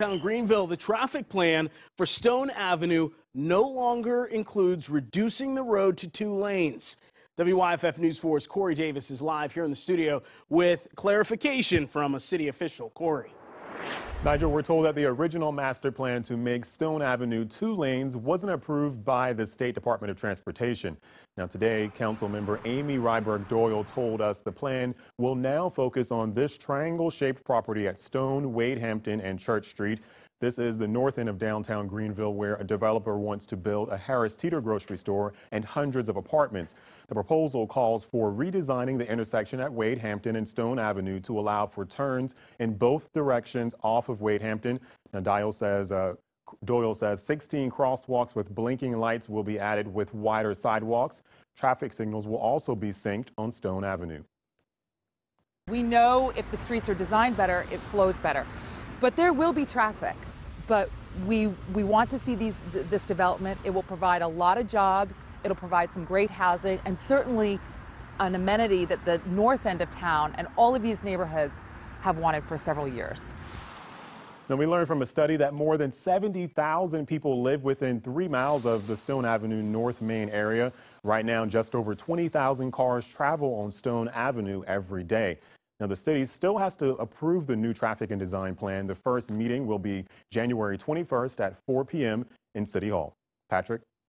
Down Greenville, the traffic plan for Stone Avenue no longer includes reducing the road to two lanes. WYFF News 4's Corey Davis is live here in the studio with clarification from a city official. Corey. Nigel, we're told that the original master plan to make Stone Avenue two lanes wasn't approved by the State Department of Transportation. Now today, council member Amy Ryberg Doyle told us the plan will now focus on this triangle-shaped property at Stone, Wade Hampton, and Church Street. This is the north end of downtown Greenville where a developer wants to build a Harris Teeter grocery store and hundreds of apartments. The proposal calls for redesigning the intersection at Wade Hampton and Stone Avenue to allow for turns in both directions off of Wade Hampton. Now Dial says uh, Doyle says 16 crosswalks with blinking lights will be added with wider sidewalks. Traffic signals will also be synced on Stone Avenue. We know if the streets are designed better, it flows better. But there will be traffic but we, we want to see these, this development. It will provide a lot of jobs. It'll provide some great housing and certainly an amenity that the north end of town and all of these neighborhoods have wanted for several years. Now, we learned from a study that more than 70,000 people live within three miles of the Stone Avenue North Main area. Right now, just over 20,000 cars travel on Stone Avenue every day. Now, the city still has to approve the new traffic and design plan. The first meeting will be January 21st at 4 p.m. in City Hall. Patrick?